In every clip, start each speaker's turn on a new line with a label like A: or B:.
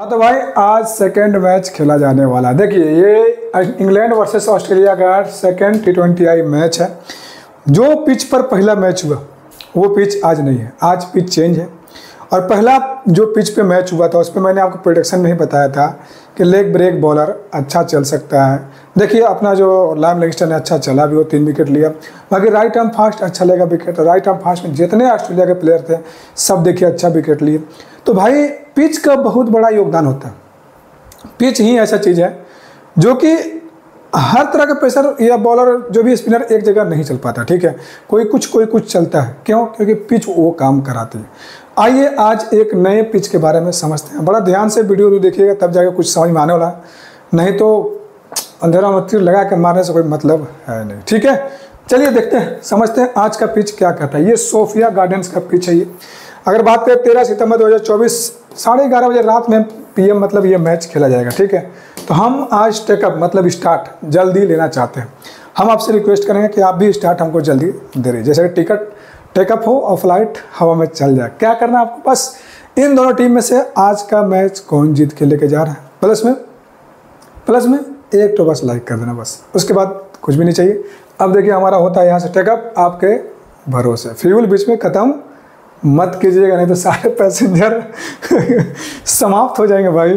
A: हाँ तो भाई, आज सेकेंड मैच खेला जाने वाला देखिए, ये इंग्लैंड वर्सेस ऑस्ट्रेलिया का second T twenty I match है। जो पिच पर पहला मैच हुआ, वो पिच आज नहीं है। आज पिच चेंज है। और पहला जो पिच पे मैच हुआ था उस पर मैंने आपको प्रोडिक्शन में ही बताया था कि लेग ब्रेक बॉलर अच्छा चल सकता है। देखिए, अपना जो लाइम लिंगस्टन है अच्छा चला भी वो तीन विकेट लिया। बाकी राइट आर्म फास्ट अच्छा लेगा विकेट राइट आर्म फास्ट में जितने ऑस्ट्रेलिया के प्लेयर थे, सब देखिए अच्छा विकेट लिए। तो भाई, पिच का बहुत बड़ा योगदान होता है। पिच ही ऐसा चीज़ है जो कि हर तरह का प्रेशर या बॉलर जो भी स्पिनर एक जगह नहीं चल पाता, ठीक है? कोई कुछ कोई कुछ चलता है। क्यों? क्योंकि पिच वो काम कराती है। आइए आज एक नए पिच के बारे में समझते हैं। बड़ा ध्यान से वीडियो देखिएगा, तब जाके कुछ समझ में आने वाला नहीं तो अंधेरा मत्ती लगा के मारने से कोई मतलब है नहीं, ठीक है? चलिए देखते हैं, समझते हैं आज का पिच क्या कहता है। ये सोफिया गार्डन्स का पिच है ये। अगर बात करें तेरह सितंबर दो हज़ार चौबीस, साढ़े ग्यारह बजे रात में पीएम मतलब ये मैच खेला जाएगा, ठीक है? तो हम आज टेकअप मतलब स्टार्ट जल्दी लेना चाहते हैं। हम आपसे रिक्वेस्ट करेंगे कि आप भी स्टार्ट हमको जल्दी दे रहे। जैसे कि टिकट टेकअप हो और फ़्लाइट हवा में चल जाए। क्या करना है आपको? बस इन दोनों टीम में से आज का मैच कौन जीत के लेके जा रहा है? प्लस में प्लस में एक तो बस लाइक कर देना बस। उसके बाद कुछ भी नहीं चाहिए। अब देखिए हमारा होता है यहाँ से टेकअप आपके भरोसे। फ्यूल बीच में ख़त्म। मत कीजिएगा, नहीं तो सारे पैसेंजर समाप्त हो जाएँगे भाई।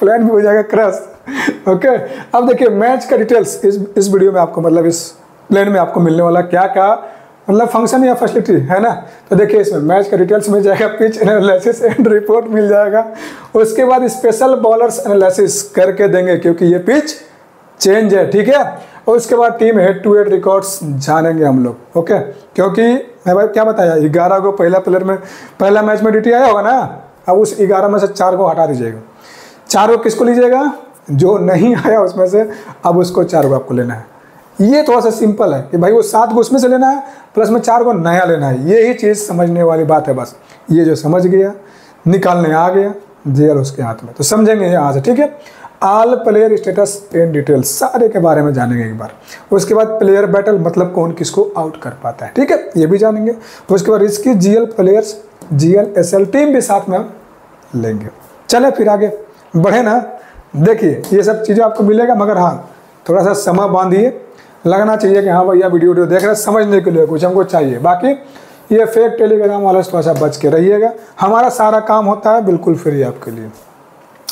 A: प्लान भी हो जाएगा क्रश। ओके? अब देखिए, मैच का डिटेल्स इस इस वीडियो में आपको मतलब इस प्लेन में आपको मिलने वाला क्या क्या मतलब फ़ंक्शन या फैसिलिटी है ना? तो देखिए, इसमें मैच का डिटेल्स मिल जाएगा पिच एनालिसिस एंड रिपोर्ट मिल जाएगा। उसके बाद स्पेशल बॉलर्स एनालिसिस करके देंगे, क्योंकि ये पिच चेंज है, ठीक है? और उसके बाद team head to head records जानेंगे हम लोग ओके क्योंकि मैं भाई क्या बताया, ग्यारह को पहला प्लेयर में, पहला मैच में ड्यूटी आया होगा ना? अब उस ग्यारह में से चार को हटा दीजिएगा। चार को किसको लीजिएगा? जो नहीं आया उसमें से, अब उसको चार को आपको लेना है। ये थोड़ा सा सिंपल है कि भाई वो सात को उसमें से लेना है प्लस में चार को नया लेना है। यही चीज़ समझने वाली बात है बस। ये जो समझ गया, निकालने आ गया जेल उसके हाथ में। तो समझेंगे यहाँ से, ठीक है? All player status in detail सारे के बारे में जानेंगे एक बार। उसके बाद प्लेयर बैटल मतलब कौन किसको आउट कर पाता है, ठीक है? ये भी जानेंगे। तो उसके बाद इसकी GL players GL SL team भी साथ में लेंगे। चले फिर आगे। बढ़े ना? देखिए, ये सब चीज़ें आपको मिलेगा, मगर हाँ थोड़ा सा समय बांधिए। लगना चाहिए कि हाँ भैया, वीडियो वीडियो देख रहे हैं, समझने के लिए कुछ हमको चाहिए। बाकी, ये फेक टेलीग्राम वाला थोड़ा सा बच के रहिएगा। हमारा सारा काम होता है, बिल्कुल फ्री आपके लिए।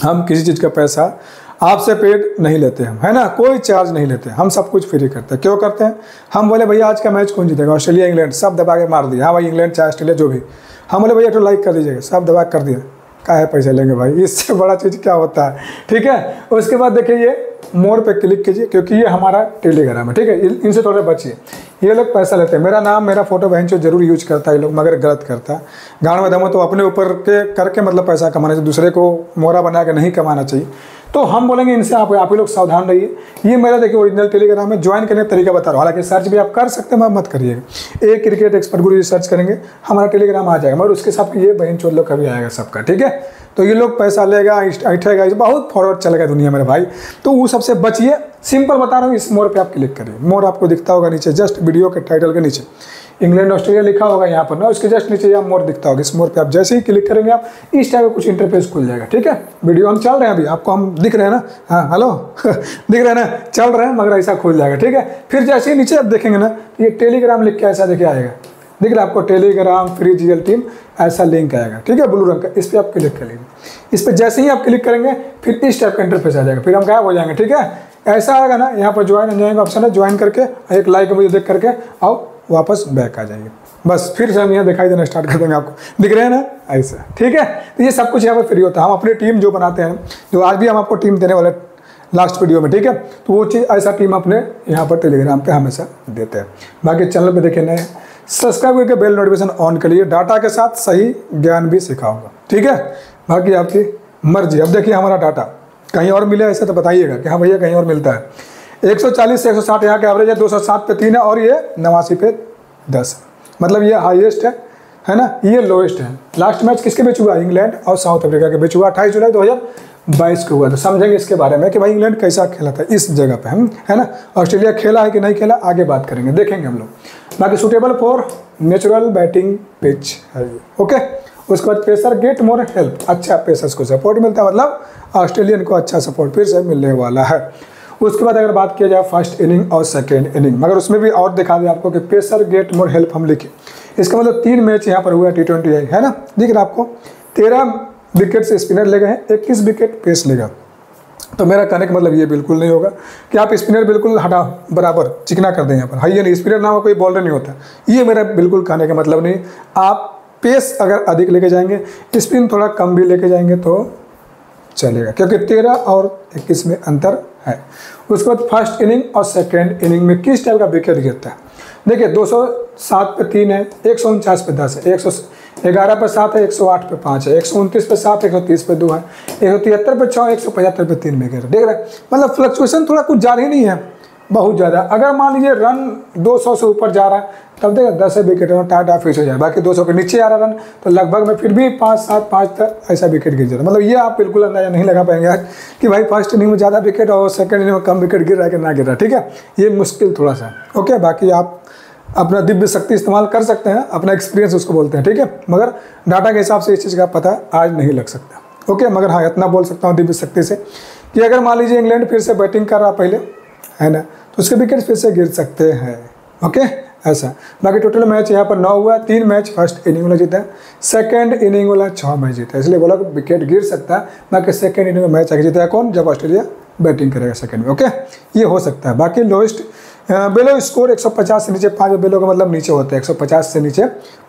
A: हम किसी चीज़ का पैसा आपसे पेड नहीं लेते हम, है ना? कोई चार्ज नहीं लेते, हम सब कुछ फ्री करते हैं। क्यों करते हैं? हम बोले, भैया, आज का मैच कौन जीतेगा? ऑस्ट्रेलिया, इंग्लैंड, सब दबा के मार दिया। हाँ भाई, इंग्लैंड चाहे ऑस्ट्रेलिया, जो भी। हम बोले, भैया तो लाइक कर दीजिएगा, सब दबा कर दिया। काहे पैसे लेंगे भाई? इससे बड़ा चीज़ क्या होता है? ठीक है? उसके बाद देखिए मोर पे क्लिक कीजिए, क्योंकि ये हमारा टेलीग्राम है, ठीक है? इनसे थोड़े बचिए। ये लोग पैसा लेते हैं। मेरा नाम, मेरा फ़ोटो बहन ज़रूर यूज़ करता है ये लोग, मगर गलत करता है। गाँव में तो अपने ऊपर के करके मतलब पैसा कमाना चाहिए, दूसरे को मोरा बना के नहीं कमाना चाहिए। तो हम बोलेंगे इनसे आप आप लोग सावधान रहिए। ये मेरा देखिए ओरिजिनल टेलीग्राम है ज्वाइन करने का तरीका बता रहा हूँ हालाँकि सर्च भी आप कर सकते हैं, मत करिएगा एक क्रिकेट एक्सपर्ट गुरु सर्च करेंगे, हमारा टेलीग्राम आ जाएगा, मगर उसके साथ ये बहन चोर लोग का भी आएगा सबका, ठीक है? तो ये लोग पैसा लेगा ऐठेगा बहुत फॉरवर्ड चलेगा दुनिया मेरे भाई। तो वो सबसे बचिए। सिंपल बता रहा हूँ, इस मोर पे आप क्लिक करिए। मोर आपको दिखता होगा नीचे जस्ट वीडियो के टाइटल के नीचे। इंग्लैंड ऑस्ट्रेलिया लिखा होगा यहाँ पर ना, उसके जस्ट नीचे यहाँ मोर दिखता होगा। इस मोर पे आप जैसे ही क्लिक करेंगे आप, इस टाइप का कुछ इंटरफेस खुल जाएगा, ठीक है? वीडियो हम चल रहे हैं अभी, आपको हम दिख रहे हैं ना? हाँ हेलो दिख रहे हैं ना? चल रहे हैं, मगर ऐसा खुल जाएगा, ठीक है? फिर जैसे ही नीचे आप देखेंगे ना, ये टेलीग्राम लिख के ऐसा देखे आएगा। दिख रहे आपको टेलीग्राम फ्री जीएल टीम ऐसा लिंक आएगा। ठीक है ब्लू रंग का, इस पर आप क्लिक करेंगे। इस पर जैसे ही आप क्लिक करेंगे, फिर इस टाइप का इंटरफेस आ जाएगा। फिर हम गायब हो जाएँगे, ठीक है? ऐसा आएगा ना, यहाँ पर ज्वाइन एंजॉइंग ऑप्शन है ज्वाइन करके, एक लाइक मुझे देख करके, आओ, वापस बैक आ जाएँगे बस, फिर से हम यहाँ दिखाई देना स्टार्ट कर देंगे आपको। दिख रहे हैं ना? ऐसा, ठीक है? तो ये सब कुछ यहाँ पर फ्री होता है। हम अपनी टीम जो बनाते हैं, जो आज भी हम आपको टीम देने वाले लास्ट वीडियो में, ठीक है? तो वो चीज़, ऐसा टीम अपने यहाँ पर टेलीग्राम पे हमेशा देते हैं। बाकी चैनल पे देखे नए सब्सक्राइब करके बेल नोटिफिकेशन ऑन करिए। डाटा के साथ सही ज्ञान भी सिखाऊँगा। ठीक है? बाकी आपकी मर्ज़ी। अब देखिए हमारा डाटा। कहीं और मिले ऐसे तो बताइएगा कि हाँ भैया कहीं और मिलता है। 140 से 160 यहाँ के एवरेज है 207 पे तीन है और ये नवासी पे 10 मतलब ये हाईएस्ट है है ना? ये लोएस्ट है। लास्ट मैच किसके बीच हुआ? इंग्लैंड और साउथ अफ्रीका के बीच हुआ। अट्ठाईस जुलाई दो हज़ार बाईस को हुआ था। समझेंगे इसके बारे में कि भाई इंग्लैंड कैसा खेला था, इस जगह पे हम, है ना? ऑस्ट्रेलिया खेला है कि नहीं खेला, आगे बात करेंगे, देखेंगे हम लोग। बाकी suitable for natural batting pitch है ओके? उसके बाद पेसर गेट मोर हेल्प अच्छा पेसर्स को सपोर्ट मिलता है मतलब ऑस्ट्रेलियन को अच्छा सपोर्ट फिर से मिलने वाला है। उसके बाद अगर बात किया जाए फ़र्स्ट इनिंग और सेकेंड इनिंग मगर उसमें भी और दिखा दें आपको कि पेसर गेट मोर हेल्प हम लिखे। इसका मतलब तीन मैच यहाँ पर हुआ टी ट्वेंटी है ना? दिख रहा आपको? तेरह विकेट से स्पिनर ले गए हैं इक्कीस विकेट पेस लेगा तो मेरा कहने का मतलब ये बिल्कुल नहीं होगा कि आप स्पिनर बिल्कुल हटा बराबर, चिकना कर दें यहाँ पर। हाई नहीं स्पिनर ना हो कोई बॉलर नहीं होता। ये मेरा बिल्कुल कहने का मतलब नहीं। आप पेस अगर अधिक लेके जाएँगे, स्पिन थोड़ा कम भी लेके जाएँगे तो चलेगा, क्योंकि तेरह और इक्कीस में अंतर है। उसके बाद फ़र्स्ट इनिंग और सेकेंड इनिंग में किस टाइप का विकेट गिरता है? देखिए 207 पे तीन है, एक सौ उनचास पे दस है, एक सौ ग्यारह पे सात है, एक सौ आठ पे पाँच है, एक सौ उनतीस पे सात, एक सौ तीस पे दो है, एक सौ तिहत्तर पे छः, एक सौ पचहत्तर पे तीन में गिर देख रहे मतलब फ्लक्चुएशन थोड़ा कुछ ज़्यादा ही नहीं है, बहुत ज़्यादा। अगर मान लीजिए रन 200 से ऊपर जा रहा है, तब देखा दस विकेट टाटा फिक्स हो। जाए बाकी 200 के नीचे आ रहा रन तो लगभग में फिर भी पाँच, सात, पाँच तक ऐसा विकेट गिर जाता मतलब ये आप बिल्कुल अंदाज़ा नहीं लगा पाएँगे आज कि भाई फ़र्स्ट इनिंग में ज़्यादा विकेट और सेकंड इनिंग में कम विकेट गिर रहा है कि ना गिर रहा ठीक है, ये मुश्किल थोड़ा सा ओके, बाकी आप अपना दिव्य शक्ति इस्तेमाल कर सकते हैं, अपना एक्सपीरियंस उसको बोलते हैं, ठीक है? मगर डाटा के हिसाब से इस चीज़ का पता आज नहीं लग सकता। ओके मगर हाँ इतना बोल सकता हूँ दिव्य शक्ति से कि अगर मान लीजिए इंग्लैंड फिर से बैटिंग कर रहा पहले, है ना? तो उसके विकेट फिर से गिर सकते हैं। ओके ऐसा। बाकी टोटल मैच यहाँ पर नौ हुआ, तीन मैच फ़र्स्ट इनिंग वाला जीता सेकेंड इनिंग वाला छः मैच जीता। इसलिए बोला कि विकेट गिर सकता है बाकी सेकेंड इनिंग में मैच आगे जीता है कौन? जब ऑस्ट्रेलिया बैटिंग करेगा सेकेंड में। ओके ये हो सकता है। बाकी लोएस्ट बेलो स्कोर 150 से नीचे, पाँच बेलो का मतलब नीचे होता है। 150 से नीचे,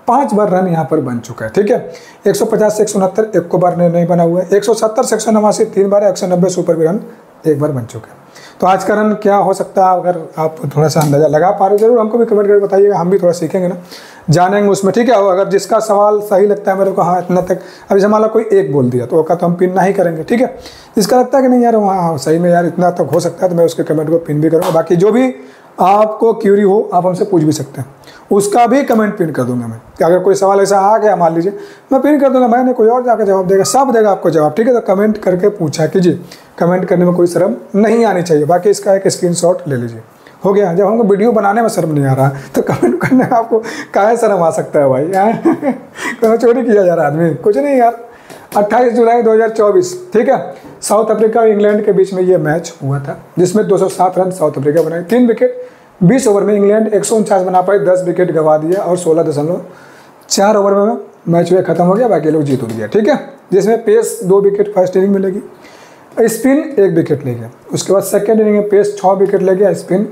A: पाँच बार रन यहाँ पर बन चुका है, ठीक है? 150 से एक एक को बार नहीं बना हुआ है। 170 से एक तीन बार है एक से ऊपर भी रन एक बार बन चुका है। तो आज का रन क्या हो सकता है? अगर आप थोड़ा सा अंदाज़ा लगा पा रहे हो, ज़रूर हमको भी कमेंट करके बताइएगा, हम भी थोड़ा सीखेंगे ना। जानेंगे उसमें, ठीक है? और अगर जिसका सवाल सही लगता है मेरे को हाँ इतना तक अभी जैसे कोई एक बोल दिया तो का तो हम पिन नहीं करेंगे, ठीक है? जिसका लगता है कि नहीं यार वहाँ सही में यार, इतना तक हो सकता है तो मैं उसके कमेंट को पिन भी करूँगा। बाकी जो भी आपको क्यूरी हो, आप हमसे पूछ भी सकते हैं। उसका भी कमेंट पिन कर दूँगा मैं। कि अगर कोई सवाल ऐसा आ गया, मान लीजिए, मैं पिन कर दूँगा, मैंने कोई और जाकर जवाब देगा, सब देगा आपको जवाब, ठीक है? तो कमेंट करके पूछा कीजिए। कमेंट करने में कोई शर्म नहीं आनी चाहिए। बाकी इसका एक स्क्रीन ले लीजिए। हो गया? जब हमको वीडियो बनाने में शर्म नहीं आ रहा तो कमेंट करने में आपको काहे शर्म आ सकता है भाई? तो चोरी किया जा रहा आदमी। कुछ नहीं यार। 28 जुलाई 2024 ठीक है? साउथ अफ्रीका और इंग्लैंड के बीच में ये मैच हुआ था, जिसमें 207 रन साउथ अफ्रीका बनाए। तीन विकेट 20 ओवर में इंग्लैंड एक सौ उनचास बना पाए 10 विकेट गवा दिया और सोलह दशमलव चार ओवर में मैच हुआ खत्म हो गया, बाकी लोग जीत उठ गया ठीक है? जिसमें पेस दो विकेट फ़र्स्ट इनिंग में लगी स्पिन एक विकेट ले गया। उसके बाद सेकेंड इनिंग में पेस छः विकेट ले गया, स्पिन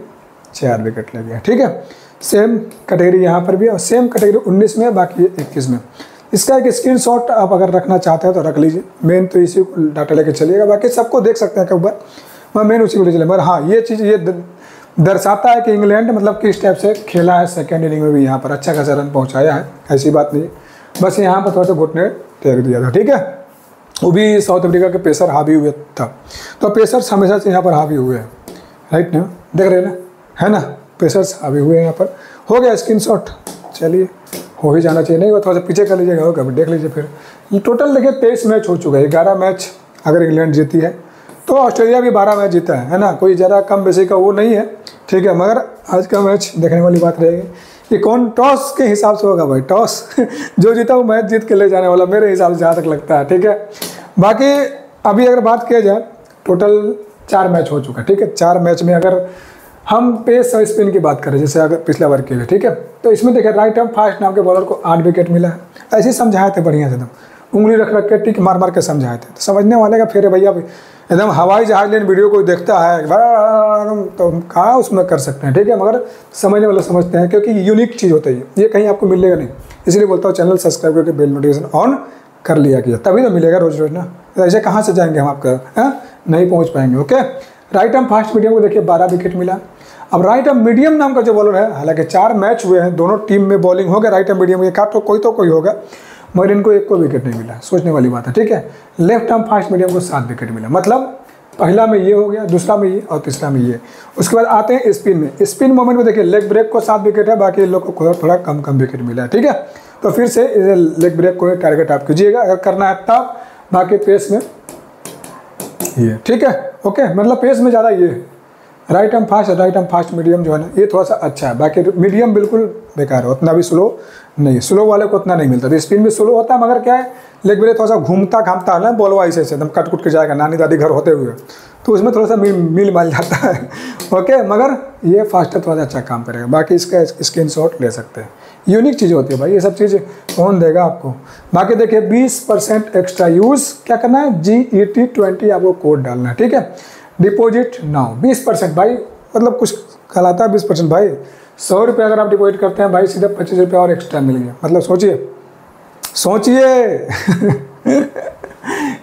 A: चार विकेट ले गया, ठीक है? सेम कैटेगरी यहाँ पर भी और सेम कैटेगरी उन्नीस में बाकी इक्कीस में। इसका एक स्क्रीनशॉट आप अगर रखना चाहते हैं तो रख लीजिए। मेन तो इसी को डाटा लेके चलिएगा। बाकी सबको देख सकते हैं कई बार। मैं मेन उसी को ले चले मगर हाँ ये चीज़ ये दर्शाता है कि इंग्लैंड मतलब किस टाइप से खेला है। सेकेंड इनिंग में भी यहाँ पर अच्छा खासा रन पहुँचाया है। ऐसी बात नहीं। बस यहाँ पर थोड़ा सा घुटने टेक दिया था। ठीक है? वो भी साउथ अफ्रीका के पेसर हावी हुए था। तो पेसर्स हमेशा से यहाँ पर हावी हुए हैं। राइट ना? देख रहे हैं ना? है ना? पेसर्स हावी हुए हैं यहाँ पर। हो गया स्क्रीन चलिए। हो ही जाना चाहिए। नहीं वो थोड़ा सा पीछे कर लीजिएगा, होगा, देख लीजिए फिर। टोटल देखिए तेईस मैच हो चुका है, ग्यारह मैच अगर इंग्लैंड जीती है तो ऑस्ट्रेलिया भी बारह मैच जीता है है ना? कोई ज़्यादा कम बेसी का वो नहीं है, ठीक है, मगर आज का मैच देखने वाली बात रहेगी कि कौन टॉस के हिसाब से होगा भाई, टॉस जो जीता वो मैच जीत के ले जाने वाला, मेरे हिसाब से जहाँ तक लगता है, ठीक है? बाकी अभी अगर बात किया जाए, टोटल चार मैच हो चुका है, ठीक है? चार मैच में अगर हम पेस और स्पिन की बात करें जैसे अगर पिछला बार के लिए, ठीक है? तो इसमें देखिए राइट हैंड फास्ट नाम के बॉलर को आठ विकेट मिला। है ऐसे ही समझाए थे बढ़िया से एकदम उंगली रख रख के टिक मार मार के समझाए थे। तो समझने वाले का फिर भैया एकदम हवाई जहाज़ लेन वीडियो कोई देखता है तो हम कहाँ उसमें कर सकते हैं, ठीक है? मगर समझने वाले समझते हैं, क्योंकि यूनिक चीज़ होता है ये। कहीं आपको मिलेगा नहीं। इसलिए बोलता हूँ चैनल सब्सक्राइब करके बेल नोटिफिकेशन ऑन कर लिया किया। तभी तो मिलेगा रोज रोज ना। तो ऐसे कहाँ से जाएँगे हम आपका नहीं पहुँच पाएँगे okay right arm fast medium को देखिए, बारह विकेट मिला। अब राइट आर्म मीडियम नाम का जो बॉलर है, हालाँकि चार मैच हुए हैं, दोनों टीम में बॉलिंग हो गया राइट आर्म मीडियम का तो कोई तो कोई होगा, मगर इनको एक को विकेट नहीं मिला, सोचने वाली बात है, ठीक है? लेफ़्ट आर्म फास्ट मीडियम को सात विकेट मिला मतलब पहला में ये हो गया, दूसरा में ये और तीसरा में ये। उसके बाद आते हैं स्पिन में स्पिन मोमेंट में देखिए लेग ब्रेक को सात विकेट है, बाकी लोग को थोड़ा कम कम विकेट मिला है ठीक है? तो फिर से लेग ब्रेक को टारगेट आप कीजिएगा, अगर करना है तब, बाकी पेस में ये। ठीक है? ओके मतलब पेस में ज़्यादा ये। Right arm fast right arm fast medium जो है ना, ये थोड़ा सा अच्छा है। बाकी मीडियम बिल्कुल बेकार है, उतना भी स्लो नहीं स्लो वाले को उतना नहीं मिलता। तो स्पिन भी स्लो होता है, मगर क्या है? लेग ब्रेक थोड़ा सा घूमता घामता है ना, बॉल ऐसे ऐसे, एकदम कट कुट के जाएगा, नानी दादी घर होते हुए। तो उसमें थोड़ा सा मिल मिल माल जाता है। ओके मगर ये फास्टर थोड़ा सा अच्छा काम करेगा। बाकी इसका स्क्रीन ले सकते हैं। यूनिक चीज़ होती है भाई, ये सब चीज़ कौन देगा आपको? बाकी देखिए 20 परसेंट एक्स्ट्रा यूज़ क्या करना है? जी ई टी ट्वेंटी आपको कोड डालना है, ठीक है? डिपॉजिट नाउ बीस परसेंट भाई मतलब कुछ कहलाता है बीस परसेंट भाई। सौ रुपये अगर आप डिपॉजिट करते हैं भाई, सीधे पच्चीस रुपये और एक्स्ट्रा मिलेंगे। मतलब सोचिए सोचिए।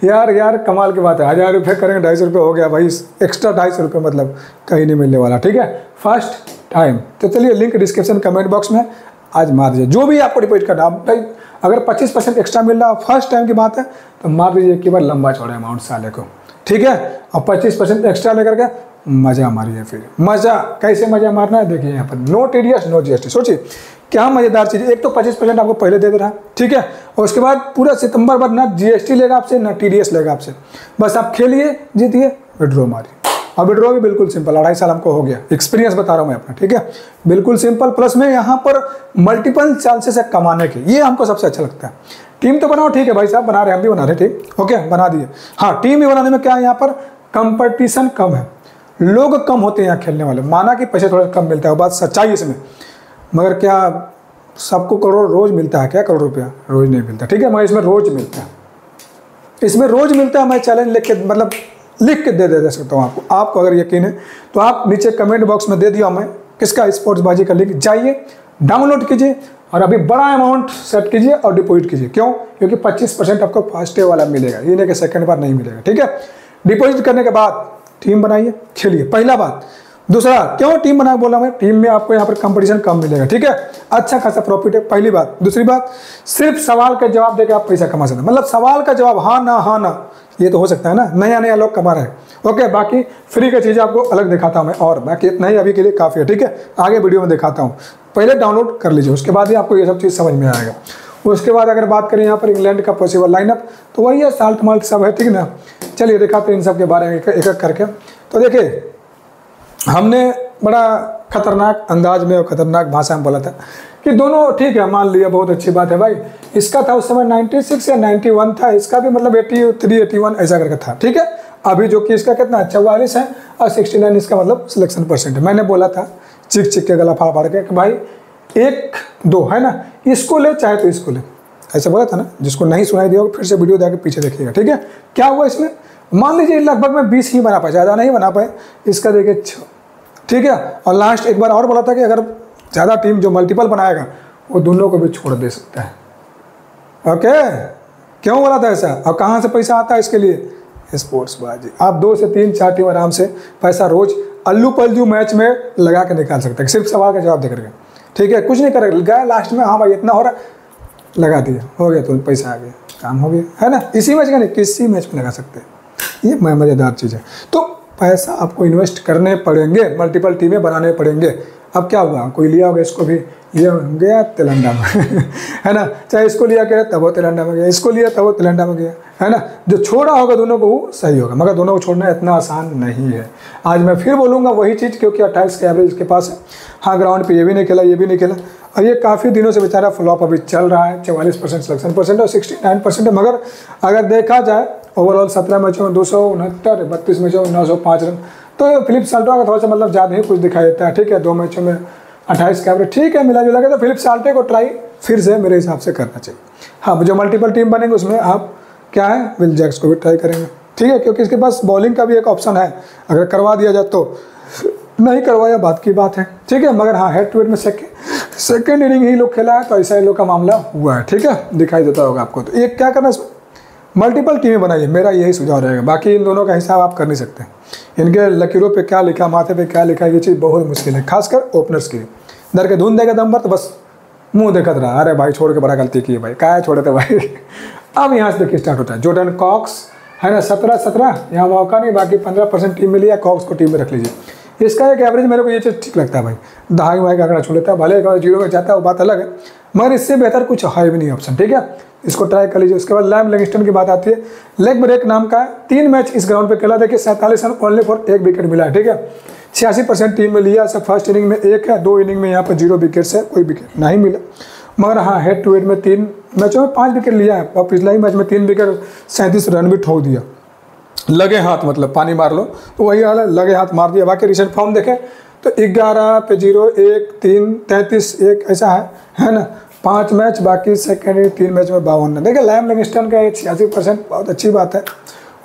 A: यार यार, कमाल की बात है। हज़ार रुपये करेंगे, ढाई सौ रुपये हो गया भाई। एक्स्ट्रा ढाई सौ रुपये मतलब कहीं नहीं मिलने वाला, ठीक है? फ़र्स्ट टाइम तो चलिए लिंक डिस्क्रिप्शन कमेंट बॉक्स में। आज मार दीजिए। जो भी आपको डिपॉजिट करना भाई, अगर 25 परसेंट एक्स्ट्रा मिल रहा है फ़र्स्ट टाइम की बात है तो मार दीजिए कि बार लंबा चौड़ा अमाउंट साले को। ठीक है? और 25 परसेंट एक्स्ट्रा लेकर के मज़ा मारिए फिर। मज़ा, कैसे मज़ा मारना है? देखिए यहाँ पर। No T D S no G S T सोचिए, क्या मज़ेदार चीज़। एक तो 25 परसेंट आपको पहले दे दे रहा है, ठीक है? और उसके बाद पूरा सितंबर भर ना जीएसटी लेगा आपसे, ना टीडीएस लेगा आपसे। बस आप खेलिए, जीतिए विड्रॉ मारिए। और विड्रॉ भी बिल्कुल सिंपल, अढ़ाई साल हमको हो गया। एक्सपीरियंस बता रहा हूँ मैं अपना, ठीक है? बिल्कुल सिंपल प्लस में यहाँ पर मल्टीपल चांसेस है कमाने के। ये हमको सबसे अच्छा लगता है। टीम तो बनाओ, ठीक है भाई साहब, बना रहे हम भी बना रहे ठीक? ओके बना दिए। हाँ टीम भी बनाने में क्या है यहाँ पर? कंपटीशन कम है। लोग कम होते हैं यहाँ खेलने वाले। माना कि पैसे थोड़ा कम मिलता है बात सच्चाई इसमें। मगर क्या सबको करोड़ रोज मिलता है? क्या करोड़ रुपया? रोज नहीं मिलता, ठीक है? मगर इसमें रोज मिलता है। इसमें रोज मिलता है मैं चैलेंज लेके मतलब लिख के दे दे दे सकता हूँ आपको। आपको अगर यकीन है तो आप नीचे कमेंट बॉक्स में दे दिया हमें किसका स्पोर्ट्स बाजी का लिंक जाइए डाउनलोड कीजिए और अभी बड़ा अमाउंट सेट कीजिए और डिपॉजिट कीजिए। क्यों? क्योंकि 25 परसेंट आपको फ़र्स्ट डे वाला मिलेगा। ये नहीं कि सेकेंड बार नहीं मिलेगा, ठीक है? डिपॉजिट करने के बाद टीम बनाइए, खेलिए। पहला बात दूसरा, क्यों टीम बना बोला मैं? टीम में आपको यहाँ पर कंपटीशन कम मिलेगा, ठीक है? अच्छा खासा प्रॉफिट है, पहली बात। दूसरी बात, सिर्फ़ सवाल का जवाब देकर आप पैसा कमा सकते हैं। मतलब सवाल का जवाब हाँ ना हाँ ना, ये तो हो सकता है ना? नया नया लोग कमा रहे हैं। ओके, बाकी फ्री का चीज़ आपको अलग दिखाता हूँ मैं और, बाकी इतना ही अभी के लिए काफ़ी है, ठीक है? आगे वीडियो में दिखाता हूँ। पहले डाउनलोड कर लीजिए, उसके बाद ही आपको ये सब चीज़ समझ में आएगा। उसके बाद अगर बात करें यहाँ पर इंग्लैंड का पॉसिबल लाइनअप तो वही है साल्ट माल्ट सब है, ठीक ना? चलिए दिखाते हैं इन सब के बारे में एक एक करके। तो देखिए हमने बड़ा खतरनाक अंदाज में और खतरनाक भाषा में बोला था कि दोनों ठीक है, मान लिया, बहुत अच्छी बात है भाई। इसका था उस समय 96 या 91 था, इसका भी मतलब 83 81 ऐसा करके था, ठीक है? अभी जो कि इसका कितना चौवालीस है, और 69 इसका मतलब सिलेक्शन परसेंट मैंने बोला था, चिक चिक के गला फाड़ फाड़ के कि भाई, एक, दो, है ना? इसको ले, चाहे तो इसको ले। ऐसा बोला था ना? जिसको नहीं सुनाई दिया फिर से वीडियो जाके पीछे देखिएगा, ठीक है? क्या हुआ इसमें? मान लीजिए लगभग मैं बीस ही बना पाए, ज़्यादा नहीं बना पाए। इसका देखिए ठीक है? और लास्ट एक बार और बोला था कि अगर ज़्यादा टीम जो मल्टीपल बनाएगा, वो दोनों को भी छोड़ दे सकता है। ओके क्यों बोला था ऐसा? और कहाँ से पैसा आता है इसके लिए? स्पोर्ट्स बाजी। आप दो से तीन चार टीम आराम से पैसा रोज अल्लू पल्लू मैच में लगा के निकाल सकते हैं। सिर्फ़ सवाल का जवाब दे करके। ठीक है? कुछ नहीं करेगा गया लास्ट में हाँ भाई, इतना हो रहा लगा दिया। हो गया तो पैसा आ गया। काम हो गया। है ना? इसी मैच का नहीं, किसी मैच में लगा सकते हैं। ये मज़ेदार चीज़ है। तो पैसा आपको इन्वेस्ट करने पड़ेंगे मल्टीपल टीमें बनाने पड़ेंगे। अब क्या हुआ? कोई लिया होगा इसको भी? लिया गया तेलंगा में। है ना? चाहे इसको लिया गया, तब वो तेलंगा में गया। इसको लिया, तब वो तेलंगा में गया। है ना? जो छोड़ा होगा दोनों को, वो सही होगा। मगर दोनों को छोड़ना इतना आसान नहीं है। आज मैं फिर बोलूँगा वही चीज़, क्योंकि अट्ठाईस का एवरेज के पास है। हाँ ग्राउंड पर ये भी नहीं खेला ये भी नहीं खेला और ये काफ़ी दिनों से बेचारा फ्लॉप अभी चल रहा है। चवालीस परसेंट सिलेक्शन परसेंट और सिक्सटी नाइन परसेंट है। मगर अगर देखा जाए ओवरऑल सत्रह मैचों में दो सौ उनहत्तर बत्तीस मैचों में नौ सौ पाँच रन। तो फिलिप साल्टो का थोड़ा सा मतलब ज़्यादा ही कुछ दिखाई देता है, ठीक है? दो मैचों में अट्ठाईस का एवरेज, ठीक है, मिला जुला के तो फिलिप साल्टे को ट्राई फिर से मेरे हिसाब से करना चाहिए। हाँ जो मल्टीपल टीम बनेंगे उसमें आप क्या है, विल जैक्स को भी ट्राई करेंगे, ठीक है? क्योंकि इसके पास बॉलिंग का भी एक ऑप्शन है, अगर करवा दिया जाए तो। नहीं करवाया, बात की बात है, ठीक है? मगर हाँ हेड टू हेड में सेकेंड सेकेंड इनिंग ही लोग खेला है तो ऐसा ही लोग का मामला हुआ है, ठीक है? दिखाई देता होगा आपको तो। एक क्या करना इसमें मल्टीपल टीमें बनाइए, मेरा यही सुझाव रहेगा। बाकी इन दोनों का हिसाब आप कर नहीं सकते। इनके लकीरों पे क्या लिखा, माथे पे क्या लिखा, ये चीज़ बहुत मुश्किल है, खासकर ओपनर्स के लिए। दर के धुन देगा दम पर तो बस मुँह देखत रहा। अरे भाई, छोड़ के बड़ा गलती की है भाई। क्या छोड़े थे भाई? अब यहाँ से देखिए स्टार्ट होता है। जोर्डन कॉक्स है ना, सत्रह सत्रह, यहाँ मौका नहीं, बाकी पंद्रह परसेंट टीम में लिया कॉक्स को टीम में रख लीजिए। इसका एक एवरेज मेरे को ये चीज़ ठीक लगता है भाई। दहाई वहाई का आंकड़ा छोड़ लेता है, भले ज़ीरो में जाता है, वो बात अलग है, मगर इससे बेहतर कुछ है भी नहीं ऑप्शन ठीक है? इसको ट्राई कर लीजिए। उसके बाद लैम लिंगस्टन की बात आती है। लेग ब्रेक नाम का तीन मैच इस ग्राउंड पे खेला। देखिए, सैंतालीस रन ओनली फॉर एक विकेट मिला है, ठीक है? छियासी परसेंट टीम में लिया, सब फ़र्स्ट इनिंग में एक है, दो इनिंग में यहाँ पर ज़ीरो विकेट से कोई विकेट नहीं मिला। मगर हाँ हेड टू हेड में तीन मैचों में पाँच विकेट लिया है। और पिछला ही मैच में तीन विकेट सैंतीस रन भी ठोक दिया। लगे हाथ मतलब पानी मार लो। तो वही हाल है, लगे हाथ मार दिया। बाकी रिसेंट फॉर्म देखें तो ग्यारह पे ज़ीरो एक, तीन, तैंतीस, एक, ऐसा है है ना? पाँच मैच, बाकी सेकेंड तीन मैच में बावन रन। देखिए लैम लिंगस्टन का छियासी परसेंट बहुत अच्छी बात है।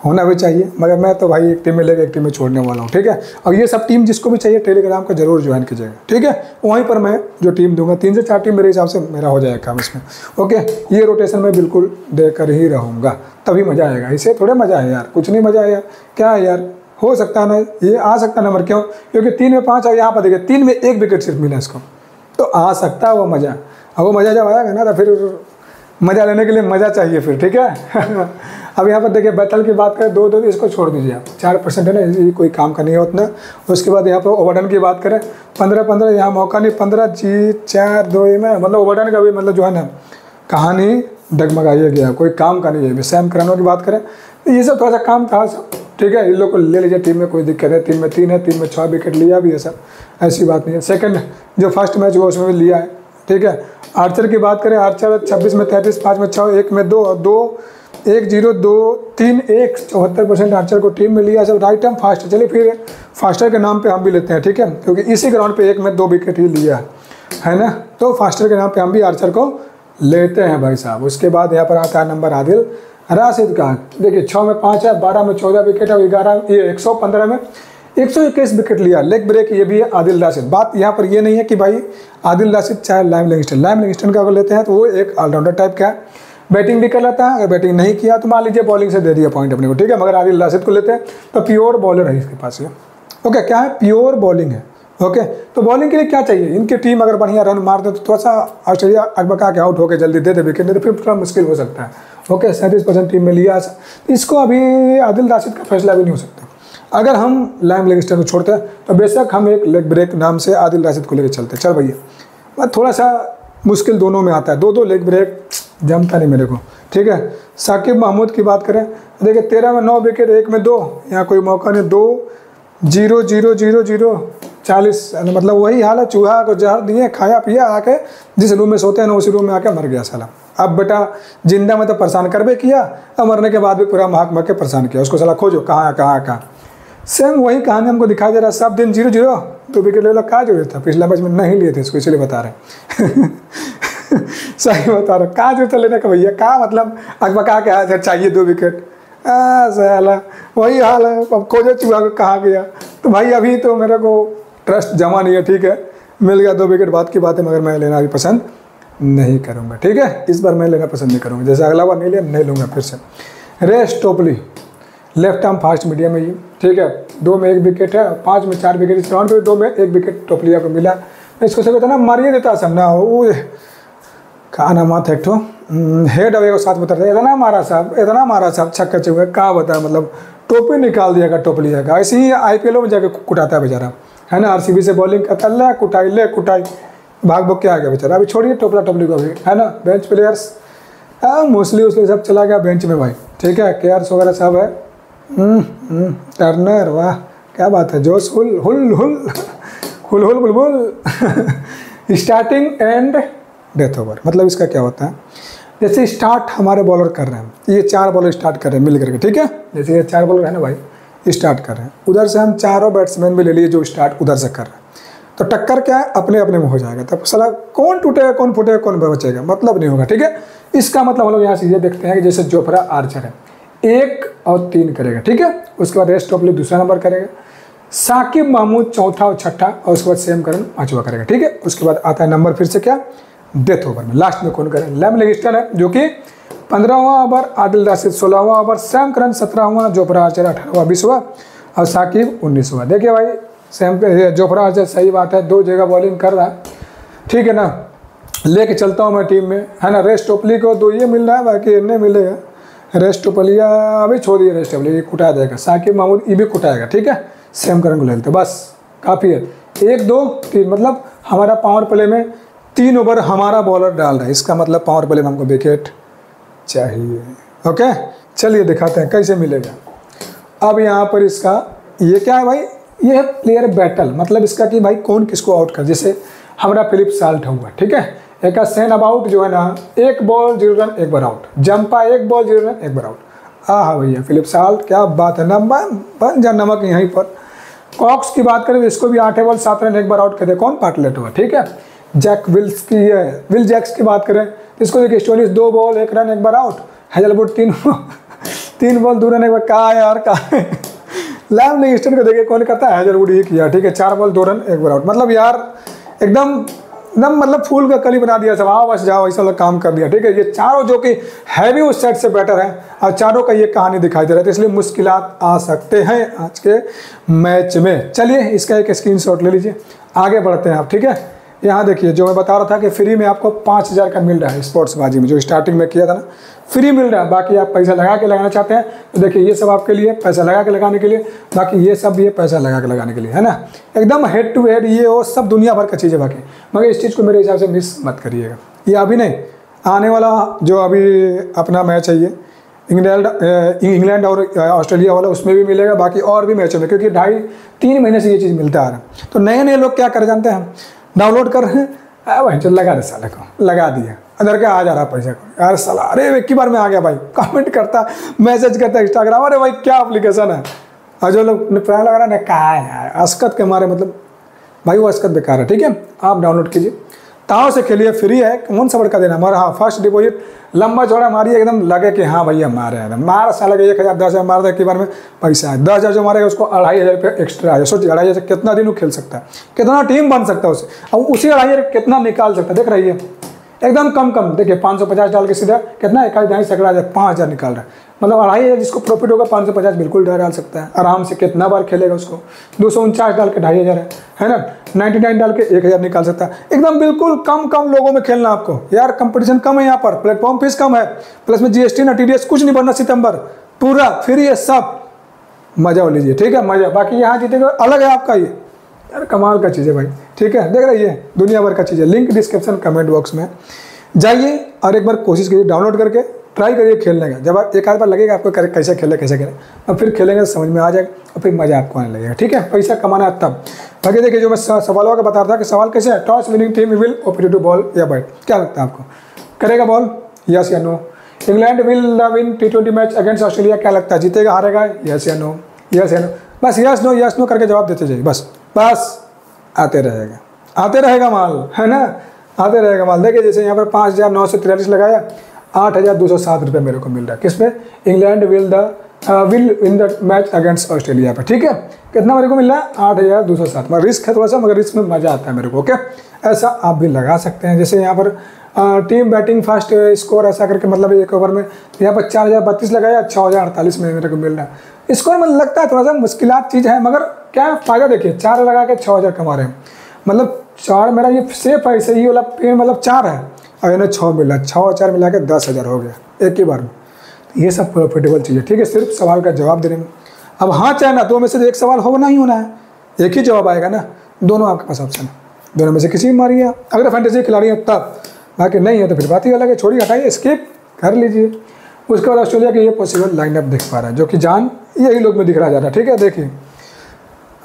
A: होना भी चाहिए, मगर मैं तो भाई एक टीम में लेकर एक टीम में छोड़ने वाला हूँ, ठीक है? और ये सब टीम जिसको भी चाहिए टेलीग्राम का ज़रूर ज्वाइन कीजिएगा, ठीक है? वहीं पर मैं जो टीम दूँगा, तीन से चार टीम मेरे हिसाब से मेरा हो जाएगा काम इसमें, ओके? ये रोटेशन मैं बिल्कुल देकर ही रहूँगा, तभी मज़ा आएगा। इसे थोड़े मज़ा है यार, कुछ नहीं मज़ा आया क्या है यार? हो सकता है ना, ये आ सकता है नंबर क्यों? क्योंकि तीन में पाँच है यहाँ पर देखिए, तीन में एक विकेट सिर्फ़ मिला इसको। तो आ सकता है वो मज़ा। अब वो मज़ा जब आएगा ना तो फिर मज़ा लेने के लिए मज़ा चाहिए फिर, ठीक है? अब यहाँ पर देखिए बैटल की बात करें, दो दो इसको छोड़ दीजिए आप। चार परसेंट है ना, ये कोई काम का नहीं है उतना। उसके बाद यहाँ पर ओवरडन की बात करें पंद्रह पंद्रह यहाँ मौका नहीं, पंद्रह, जी, चार, दो में मतलब ओवरडन का भी मतलब जो है ना, कहानी डगमगाइए गया कोई काम का नहीं है। सैम करानों की बात करें, ये सब थोड़ा सा काम था, सब, ठीक है? इन लोग को ले लीजिए, टीम में कोई दिक्कत है तीन में तीन है, तीन में छः विकेट लिया भी है सब, ऐसी बात नहीं है। सेकंड जो फ़र्स्ट मैच हुआ, उसमें भी लिया है। ठीक है? आर्चर की बात करें आर्चर छब्बीस में तैंतीस, पाँच में छः एक में दो, और दो, एक ज़ीरो, दो, तीन, एक, चौहत्तर परसेंट आर्चर को टीम में लिया सब राइट टाइम फास्ट चलिए फिर फास्टर के नाम पे हम भी लेते हैं, ठीक है? क्योंकि इसी ग्राउंड पे एक में दो विकेट ही लिया है है ना? तो फास्टर के नाम पे हम भी आर्चर को लेते हैं भाई साहब। उसके बाद यहाँ पर आता है नंबर आदिल राशिद का। देखिए छः में पाँच है, बारह में चौदह विकेट है ग्यारह, ये एक सौ पंद्रह में एक सौ इक्कीस विकेट लिया लेग ब्रेक ये भी है आदिल राशिद। बात यहाँ पर ये नहीं है कि भाई आदिल राशिद चाहे लाइम लिंगस्टन लाइम लिंगस्टन का अगर लेते हैं तो वो एक ऑलराउंडर टाइप का है। बैटिंग भी कर लेता है, अगर बैटिंग नहीं किया तो मान लीजिए बॉलिंग से दे दिया पॉइंट अपने को, ठीक है? मगर आदिल राशिद को लेते हैं तो प्योर बॉलर है इसके पास ये। ओके क्या है? प्योर बॉलिंग है। ओके तो बॉलिंग के लिए क्या चाहिए? इनकी टीम अगर बढ़िया रन मार दे तो थोड़ा सा ऑस्ट्रेलिया अकबका के आउट होकर जल्दी दे दे विकेट नहीं तो फिर थोड़ा मुश्किल हो सकता है। ओके सैंतीस परसेंट टीम में लिया। तो इसको अभी आदिल राशिद का फैसला भी नहीं हो सकता। अगर हम लैम स्टैंड को छोड़ते हैं तो बेशक हम एक लेग ब्रेक नाम से आदिल राशिद को लेकर चलते हैं। चल भैया। थोड़ा सा मुश्किल दोनों में आता है। दो दो लेग ब्रेक जमता नहीं मेरे को। ठीक है? साकिब महमूद की बात करें देखिए, तेरह में नौ विकेट, एक में दो। यहाँ कोई मौका नहीं। दो, ज़ीरो ज़ीरो ज़ीरो ज़ीरो, चालीस। मतलब वही हाल है चूहा को जहर दिए, खाया, पिया, आके जिस रूम में सोते हैं ना, उसी रूम में आके मर गया साला। अब बेटा, ज़िंदा में तो परेशान कर भी किया, और मरने के बाद भी पूरा महक महक के परेशान किया। उसको साला खोजो, कहाँ कहाँ कहाँ सेम वही कहानी हमको दिखाई दे रहा है, सब दिन ज़ीरो ज़ीरो तो विकेट ले लो कहाँ ज़रूरत था पिछला मैच में नहीं लिए थे इसको, इसलिए बता रहे सही बता रहे कहाँ ज़रूरत लेने का भैया? कहाँ मतलब? अकबका के चाहिए दो विकेट। साला, वही हाल है, अब खोजो चूहा को कहाँ गया। तो भाई अभी तो मेरे को ट्रस्ट जमा नहीं है, ठीक है? मिल गया दो विकेट बाद की बात है, मगर मैं लेना भी पसंद नहीं करूँगा, ठीक है? इस बार मैं लेना पसंद नहीं करूँगा, जैसे अगला बार नहीं लिया, नहीं लूँगा फिर से। रेस टोपली। लेफ़्ट आर्म फास्ट मीडियम में ये ठीक है? दो में एक विकेट है, पाँच में चार विकेट, इस राउंड दो में एक विकेट टोपलिया को मिला। इसको सब ना मारिए देता सब ना वो कहा ना माथ एक ठो हेड अवे को साथ में उतरता इतना मारा साहब, इतना मारा साहब, छक्का चुका कहा बता मतलब टोपी निकाल दिया टोपलिया का। ऐसे ही आई में जाकर कुटाता है बेचारा। है ना? आरसीबी से बॉलिंग करता ले, कुटाई ले, कुटाई। भाग भोग के आ गया बेचारा। अभी छोड़िए टोपला, टोपली को अभी। है ना? बेंच प्लेयर्स हाँ मोस्टली उसलिए सब चला गया बेंच में भाई। ठीक है? के वगैरह सब है। टर्नर वाह, क्या बात है, जोश, हुल हुल हुल हुल हुल बुलबुल स्टार्टिंग एंड डेथ ओवर मतलब इसका क्या होता है? जैसे स्टार्ट हमारे बॉलर कर रहे हैं, ये चार बॉलर स्टार्ट कर रहे हैं, मिल करके, ठीक है? जैसे ये चार बॉलर है ना भाई स्टार्ट कर रहे हैं। उधर से हम चारों बैट्समैन भी ले लिए जो स्टार्ट उधर से कर रहे हैं। तो टक्कर क्या है? अपने अपने में हो जाएगा। तब सला कौन टूटेगा, कौन फूटेगा, कौन बचेगा? मतलब नहीं होगा, ठीक है? इसका मतलब हम लोग यहाँ से ये देखते हैं कि जैसे जोफरा आर्चर है। एक और तीन करेगा, ठीक है? उसके बाद रेस्ट ऑफ़ दूसरा नंबर करेगा। साकिब महमूद चौथा और छठा, और उसके बाद सेम करण, पाँचवा करेगा, ठीक है? उसके बाद आता है नंबर फिर से क्या? डेथ ओवर में लास्ट में कौन करेगा? लैम लिंगस्टन है, जो कि पंद्रहवा ओवर आदिल राशिद सोलहवा ओवर सैम करन सत्रहवा जोपरा आर्चर अठारहवा, बीसवा, और साकिब उन्नीसवा। देखिए भाई सैम जोपरा आर्चर सही बात है, दो जगह बॉलिंग कर रहा है, ठीक है ना? लेके चलता हूँ मैं टीम में, है ना? रेस्ट टोपली को दो ये मिल रहा है, बाकी इन्हें मिलेगा। रेस्ट टोपलिया अभी छोड़ दिए रेस्ट ये कुटा देगा। साकिब महमूद ये भी कुटाएगा ठीक है? सेम करन को ले लेते बस, काफ़ी है। एक, दो, तीन मतलब हमारा पावर प्ले में तीन ओवर हमारा बॉलर डाल रहा है, इसका मतलब पावर प्ले में हमको विकेट चाहिए ओके चलिए दिखाते हैं, कैसे मिलेगा। अब यहाँ पर इसका, ये क्या है भाई? ये है प्लेयर बैटल मतलब इसका कि भाई कौन किसको आउट कर, जैसे हमारा फिलिप साल्ट हुआ, ठीक है? एक सेन अबाउट जो है ना, एक बॉल ज़ीरो रन एक बार आउट जंपा एक बॉल ज़ीरो रन एक बार आउट हाँ हाँ भैया फिलिप साल्ट क्या बात है ना, बन जा नमक यहीं पर. कॉक्स की बात करें, इसको भी आठ बॉल सात रन एक बार आउट कर दे कौन पार्टलेट हुआ? ठीक है? जैक विल्स की है। विल जैक्स की बात करें, इसको देखिए स्टोनिस दो बॉल एक रन एक बार आउट हेजलवुड तीन तीन बॉल दो रन एक बार कहा यार, कहा लैम लिंगस्टन को देखिए, कौन करता है? हेजलवुड ही किया ठीक है, चार बॉल दो रन एक बार आउट मतलब यार, एकदम एकदम मतलब फूल का कली बना दिया, सब आओ बस जाओ, ऐसा वाला काम कर दिया। ठीक है, ये चारों जो कि हैवी उस सेट से बेटर है, और चारों का ये कहानी दिखाई दे रहा है तो इसलिए मुश्किल आ सकते हैं आज के मैच में। चलिए, इसका एक स्क्रीन ले लीजिए, आगे बढ़ते हैं आप, ठीक है? यहाँ देखिए, जो मैं बता रहा था कि फ्री में आपको पाँच हज़ार का मिल रहा है स्पोर्ट्स बाजी में, जो स्टार्टिंग में किया था ना फ्री मिल रहा है। बाकी आप पैसा लगा के लगाना चाहते हैं तो देखिए ये सब आपके लिए, पैसा लगा के लगाने के लिए, बाकी ये सब है पैसा लगा के लगाने के लिए, है ना? एकदम हेड टू हेड ये वो सब दुनिया भर का चीज़ है। बाकी मगर इस चीज़ को मेरे हिसाब से मिस मत करिएगा। ये अभी नहीं, आने वाला जो अभी अपना मैच है ये, इंग्लैंड इंग्लैंड और ऑस्ट्रेलिया वाला, उसमें भी मिलेगा, बाकी और भी मैचों में क्योंकि ढाई, तीन महीने से ये चीज़ मिलता आ रहा है। तो नए नए लोग क्या कर जानते हैं? डाउनलोड कर रहे हैं वही चल लगा दे साले को, लगा दिया। अंदर के आ जा रहा पैसा यार साला, अरे एक ही बार में आ गया भाई। कमेंट करता मैसेज करता इंस्टाग्राम अरे भाई क्या एप्लीकेशन है? और जो लोग प्राय लगा रहा है कहा है अस्कत के मारे मतलब भाई वो अस्कत बेकार है, ठीक है? आप डाउनलोड कीजिए। ताव से खेलिए फ्री है, कौन सा बड़का देना? मगर हाँ फ़र्स्ट डिपोजिट लंबा चौड़ा मारिए, एकदम लगे कि हाँ भैया मारे एकदम मार साल एक हज़ार, दस हज़ार मार दे, एक बार में पैसा है। दस हज़ार जो मारेगा, उसको अढ़ाई हज़ार रुपये एक्स्ट्रा है। सोचिए, अढ़ाई हज़ार कितना दिन वो खेल सकता है? कितना टीम बन सकता है उसे? अब उसी अढ़ाई हज़ार कितना निकाल सकता है? देख रही है एकदम कम कम। देखिए, पाँच सौ पचास डाल के सीधा कितना इक्कीस ढाई सैकड़ा हज़ार, पाँच हज़ार निकाल रहा है। मतलब अढ़ाई हज़ार जिसको प्रॉफिट होगा, पाँच सौ पचास बिल्कुल डाल सकता है। आराम से कितना बार खेलेगा उसको? दो सौ उनचास डाल के ढाई हज़ार है। है ना? नाइन्टी नाइन डाल के एक हज़ार निकाल सकता है। एकदम बिल्कुल कम कम लोगों में खेलना आपको। यार कंपटीशन कम है यहाँ पर। प्लेटफॉर्म फ़ीस कम है। प्लस में जीएसटी ना टीडीएस कुछ नहीं बनना सितंबर। पूरा फ्री है सब। मज़ा लीजिए, ठीक है? मज़ा। बाकी यहाँ जीतेगा, अलग है आपका ये। यार कमाल का चीज़ है भाई। ठीक है, देख रही है दुनिया भर का चीज़ है। लिंक डिस्क्रिप्शन कमेंट बॉक्स में। जाइए और एक बार कोशिश कीजिए डाउनलोड करके ट्राई करिए खेलने का। जब एक आध बार लगेगा आपको कैसे खेले कैसे खेले। और फिर खेलेंगे, समझ में आ जाएगा और फिर मज़ा आपको आने लगेगा। ठीक है, पैसा कमाना है तब। बाकी देखिए, जो मैं सवालों का बता रहा था कि सवाल कैसे है। Toss winning team will operative ball या बैट क्या लगता है आपको? करेगा बॉल यस या no England will win T twenty match against Australia क्या लगता है? जीतेगा, हारेगा? यस या नो यस या नो बस यस नो यस नो करके जवाब देते जाइए। बस। बस, आते रहेगा। आते रहेगा माल, है ना? आते रहेगा माल। देखिए, जैसे यहाँ पर पाँच हज़ार नौ सौ तिरालीस लगाया, आठ हज़ार दो सौ सात रुपये मेरे को मिल रहा है। किस पे? England will the will in the match against Australia पर ठीक है? कितना मेरे को मिल रहा है? आठ हज़ार दो सौ सात। मगर रिस्क है थोड़ा सा, मगर रिस्क में मज़ा आता है मेरे को, ओके? ऐसा आप भी लगा सकते हैं। जैसे यहाँ पर टीम बैटिंग फ़र्स्ट स्कोर ऐसा करके मतलब एक ओवर में यहाँ पर चार हज़ार बत्तीस लगाया, छः हज़ार अड़तालीस में मेरे को मिल रहा है। स्कोर में लगता है थोड़ा सा मुश्किल चीज़ है, मगर क्या फ़ायदा देखिए, चार लगा के छः हज़ार कमा रहे हैं। मतलब चार मेरा ये सेफ़ है सही वाला पेड़ मतलब चार है। और इन्हें छः मिला छः और चार मिला के दस हज़ार हो गया, एक ही बार में। तो ये सब प्रॉफिटेबल चीज़ है, ठीक है? सिर्फ़ सवाल का जवाब देने में। अब हाँ चाहे ना, दो में से एक सवाल होना ही होना है। एक ही जवाब आएगा ना, दोनों आपके पास ऑप्शन है। दोनों में से किसी भी मारिए अगर फैंटेसी खिलाड़ी है, तब। बाकी नहीं है तो फिर बात ही अलग है, छोड़िए, हटाइए स्किप कर लीजिए। उसके बाद ऑस्ट्रेलिया की ये पॉसिबल लाइनअप दिख पा रहा है, जो कि जान, यही लोग में दिख रहा जा रहा है, ठीक है? देखिए।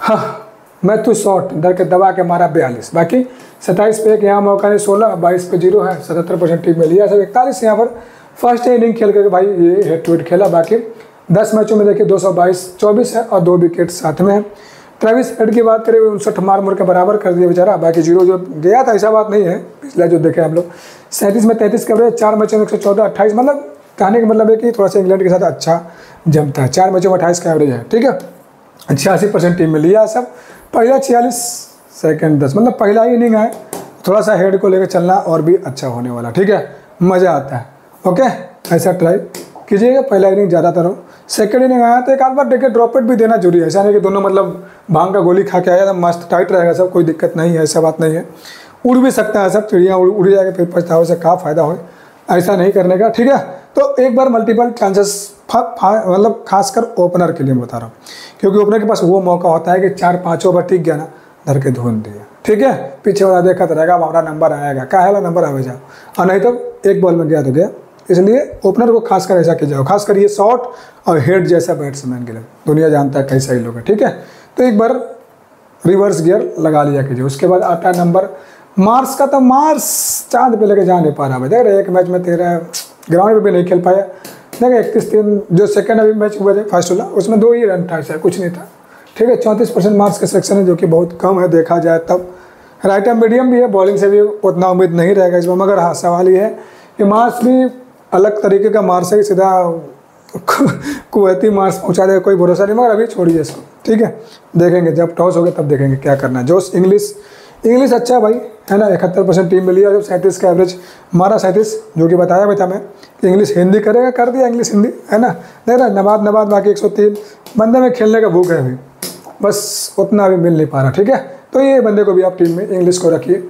A: हाँ मैं तो शॉर्ट इधर के दबा के मारा बयालीस। बाकी सत्ताईस पे एक यहाँ मौका नहीं, सोलह, बाईस पे ज़ीरो है, सतहत्तर परसेंट टीम में लिया सब इकतालीस यहाँ पर फ़र्स्ट इनिंग खेल करके भाई ये हेड टू हेड खेला। बाकी दस मैचों में देखिए दो सौ बाईस, चौबीस है और दो विकेट साथ में है। ट्रेविस हेड की बात करें, उनसठ मार मुर के बराबर कर दिया बेचारा। बाकी ज़ीरो जो गया था, ऐसा बात नहीं है। पिछला जो देखे हम लोग, सैंतीस में तैंतीस कवरेज चार मैचों में एक सौ चौदह, अट्ठाईस मतलब कहने का मतलब है कि थोड़ा सा इंग्लैंड के साथ अच्छा जमता है। चार मैचों में अट्ठाईस का एवरेज है, ठीक है? छियासी परसेंट टीम में लिया सब। पहला छियालीस सेकेंड दस मतलब पहला ही इनिंग है। थोड़ा सा हेड को लेकर चलना और भी अच्छा होने वाला, ठीक है? मज़ा आता है, ओके? ऐसा ट्राई कीजिएगा, पहला इनिंग ज़्यादातर हो। सेकेंड इनिंग आया तो एक आध बार देखिए ड्रॉपेट भी देना ज़रूरी है। ऐसा नहीं कि दोनों मतलब भाँग का गोली खा के आया तो मस्त टाइट रहेगा सब, कोई दिक्कत नहीं है, ऐसा बात नहीं है। उड़ भी सकता है सब, चिड़िया उड़ उड़ जाएगा, फिर पछतावे से कहा फ़ायदा हो ऐसा नहीं करने का, ठीक है? तो एक बार मल्टीपल चांसेस मतलब खासकर ओपनर के लिए मैं बता रहा हूँ। क्योंकि ओपनर के पास वो मौका होता है कि चार पाँच ओवर टिक गया ना, धर के धुन दिया। ठीक है? पीछे वाला देखा तो रहेगा, हमारा नंबर आएगा। क्या है नंबर आ जाओ? और नहीं तो एक बॉल में गया तो गया। इसलिए ओपनर को खासकर ऐसा कीजिए। खासकर ये शॉट और हेड जैसा बैट्समैन के लिए। दुनिया जानता है कैसा ही लोग है। ठीक है? तो एक बार रिवर्स गियर लगा लिया कीजिए। उसके बाद आता है नंबर मार्स का तो मार्स चाँद पे लेके जा नहीं पा रहा। भाई देख रहे एक मैच में तेरह ग्राउंड पे भी नहीं खेल पाया। देखिए इकतीस तीन जो सेकंड अभी मैच हुआ था फ़र्स्ट वाला, उसमें दो ही रन था शायद कुछ नहीं था। ठीक है, चौंतीस परसेंट मार्क्स का सेक्शन है, जो कि बहुत कम है, देखा जाए तब। राइट एम मीडियम भी है बॉलिंग से भी उतना उम्मीद नहीं रहेगा इसमें मगर हाँ सवाल ये है कि मार्क्स भी अलग तरीके का मार्क्स है सीधा कुवैती मार्क्स पहुँचा देगा, कोई भरोसा नहीं, मगर अभी छोड़िए इसको। ठीक है, देखेंगे, जब टॉस हो गया तब देखेंगे क्या करना है। जोश इंग्लिश इंग्लिश अच्छा है भाई, है ना? इकहत्तर परसेंट टीम मिली है। जब सैंतीस का एवरेज मारा सैंतीस जो कि बताया भी था मैं, कि इंग्लिश हिंदी करेगा, कर दिया इंग्लिश हिंदी, है ना? देख रहा नबाद नवाद बाकी एक सौ तीन, बंदे में खेलने का भूख है अभी। बस उतना अभी मिल नहीं पा रहा, ठीक है? तो ये बंदे को भी आप टीम में इंग्लिश को रखिए।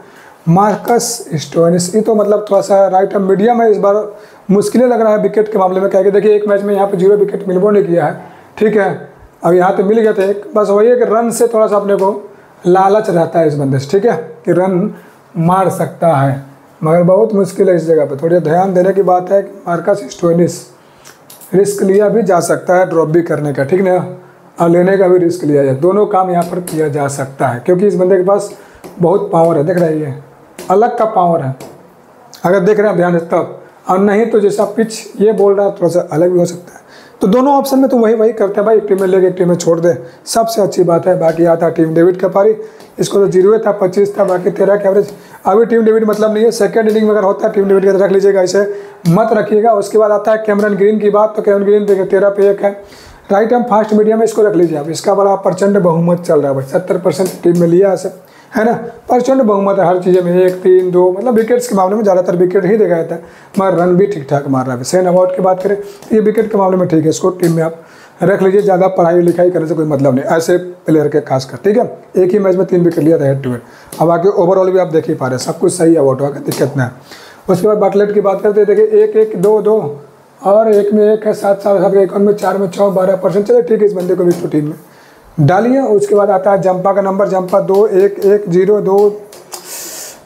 A: मार्कस स्टोनिस, ये तो मतलब थोड़ा सा राइट एम मीडियम है, इस बार मुश्किलें लग रहा है विकेट के मामले में क्या कि। देखिए, एक मैच में यहाँ पे ज़ीरो विकेट मिलबो ने किया है, ठीक है? अब यहाँ तो मिल गया था एक, बस वही है कि रन से थोड़ा सा अपने को लालच रहता है इस बंदे से, ठीक है? कि रन मार सकता है। मगर बहुत मुश्किल है इस जगह पे। थोड़ी ध्यान देने की बात है मार्कस स्टोनिस रिस्क लिया भी जा सकता है, ड्रॉप भी करने का, ठीक ना? और लेने का भी रिस्क लिया जाए। दोनों काम यहाँ पर किया जा सकता है, क्योंकि इस बंदे के पास बहुत पावर है, देख रहे हैं अलग का पावर है। अगर देख रहे हैं, ध्यान तब। और नहीं तो जैसा पिच ये बोल रहा है, थोड़ा सा अलग भी हो सकता है। तो दोनों ऑप्शन में तो वही वही करते हैं भाई। एक टीम में लेके एक टीम में छोड़ दे। सबसे अच्छी बात है, बाकी आता टीम डेविड का पारी इसको तो ज़ीरो था, पच्चीस था, बाकी तेरह के एवरेज अभी टीम डेविड मतलब नहीं है। सेकंड इनिंग में अगर होता है टीम डेविड का रख लीजिएगा इसे। मत रखिएगा। उसके बाद आता है कैमरन ग्रीन की बात। तो कैमरन ग्रीन देखिए तेरह पे एक है। राइट एम फास्ट मीडियम इसको रख लीजिए आप। इसका बड़ा प्रचंड बहुमत चल रहा है भाई। सत्तर परसेंट टीम में लिया है है ना? प्रचंड बहुमत है, हर चीज़ में एक, तीन, दो मतलब विकेट्स के मामले में ज़्यादातर विकेट ही देखा जाता है। मगर रन भी ठीक ठाक मार रहा है। सेन अवार्ड की बात करें, ये विकेट के मामले में ठीक है, इसको टीम में आप रख लीजिए, ज़्यादा पढ़ाई लिखाई करने से कोई मतलब नहीं। ऐसे प्लेयर के खासकर, ठीक है? एक ही मैच में तीन विकेट लिया था हेड टू हेड अब आगे ओवरऑल भी आप देख ही पा रहे हैं, सब कुछ सही है वोट का दिक्कत ना उसके बाद बटलेट की बात करते हैं, देखिए, एक एक, दो दो, और एक में एक है, सात सात सात एक में चार में छः, बारह परसेंट चले ठीक है, इस बंदे को भी तो टीम में। डालिए, उसके बाद आता है जंपा का नंबर, जंपा दो, एक एक, ज़ीरो, दो।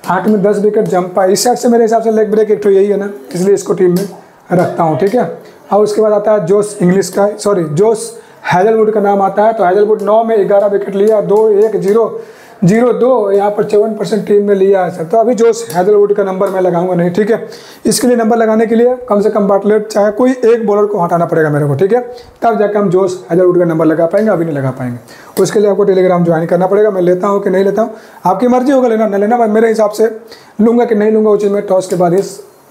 A: आठ में दस विकेट जंपा। इस साइड से मेरे हिसाब से लेग ब्रेक एक तो यही है ना, इसलिए इसको टीम में रखता हूँ, ठीक है? और उसके बाद आता है जोश इंग्लिश का सॉरी जोश हैजलवुड का नाम आता है तो हैजलवुड नौ में ग्यारह विकेट लिया, दो, एक, ज़ीरो। ज़ीरो दो, यहाँ पर चौवन परसेंट टीम में लिया है सर। तो अभी जोश हैदरवुड का नंबर मैं लगाऊँगा नहीं, ठीक है? इसके लिए नंबर लगाने के लिए कम से कम बाटलेट चाहे कोई एक बॉलर को हटाना पड़ेगा मेरे को, ठीक है? तब जाकर हम जोश हैदरवुड का नंबर लगा पाएँगे, अभी नहीं लगा पाएँगे। उसके लिए आपको टेलीग्राम ज्वाइन करना पड़ेगा, मैं लेता हूँ कि नहीं लेता हूँ? आपकी मर्ज़ी होगा लेना, न लेना, मैं मेरे हिसाब से लूँगा कि नहीं लूँगा वो चीज़ मैं टॉस के बाद ही